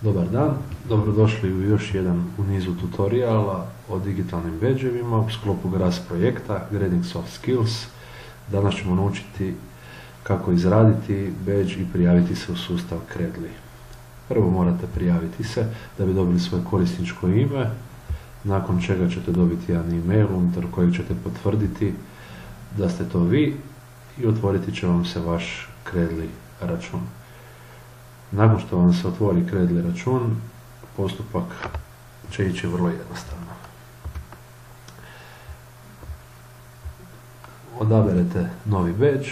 Dobar dan, dobrodošli u još jedan u nizu tutoriala o digitalnim badgeovima u sklopu GRAS projekta Grading Soft Skills. Danas ćemo naučiti kako izraditi badge i prijaviti se u sustav Credly. Prvo morate prijaviti se da bi dobili svoje korisničko ime, nakon čega ćete dobiti jedan e-mail unutar kojeg ćete potvrditi da ste to vi i otvoriti će vam se vaš Credly račun. Nakon što vam se otvori Credly račun, postupak će ići vrlo jednostavno. Odaberete novi badge,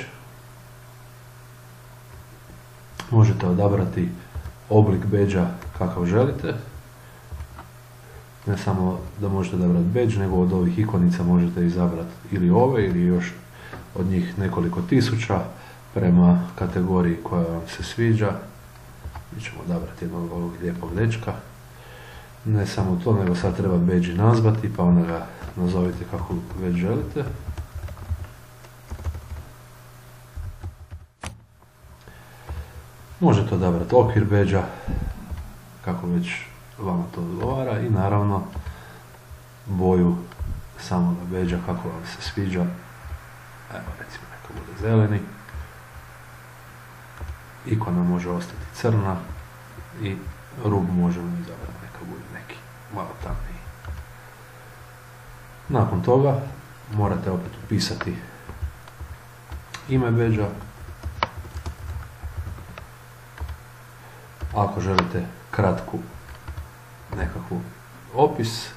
možete odabrati oblik badge kakav želite, ne samo da možete odabrati badge, nego od ovih ikonica možete izabrati ili ove ili još od njih nekoliko tisuća prema kategoriji koja vam se sviđa. Mi ćemo odabrati jednog ovog lijepog dečka. Ne samo to, nego sad treba badge nazvati, pa onda ga nazovite kako već želite. Možete odabrati okvir badge kako već vama to odgovara i naravno boju samog badge kako vam se sviđa. Evo recimo neka bude zeleni. Ikona može ostati crna i rub možemo izabrati neka bude neki malo tamniji. Nakon toga morate opet upisati ime badge Ako želite kratku nekakvu opis,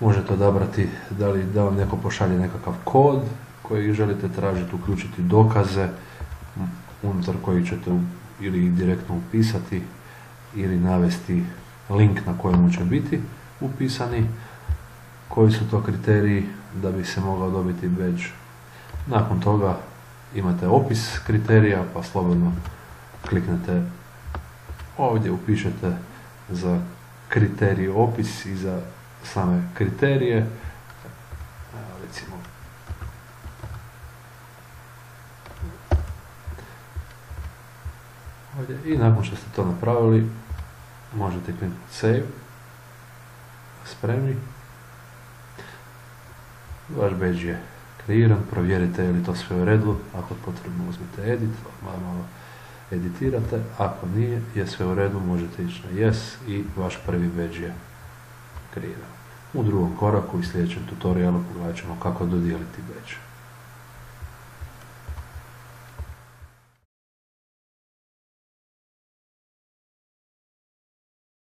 možete odabrati da li da vam neko pošalje nekakav kod koji želite tražiti, uključiti dokaze unutar koji ćete ili direktno upisati ili navesti link na kojemu će biti upisani, koji su to kriteriji da bi se mogao dobiti badge. Nakon toga imate opis kriterija pa slobodno kliknete ovdje upišete za kriterij opis i za same kriterije. recimo ovdje. I nakon što ste to napravili, možete kliknuti save, spremni. Vaš badge je kreiran, provjerite je li to sve u redu, ako potrebno uzmite edit, malo editirate, ako nije, je sve u redu, možete ići na yes i vaš prvi badge je kreiran. U drugom koraku i sljedećem tutorialu pogledat ćemo kako dodijeliti badge.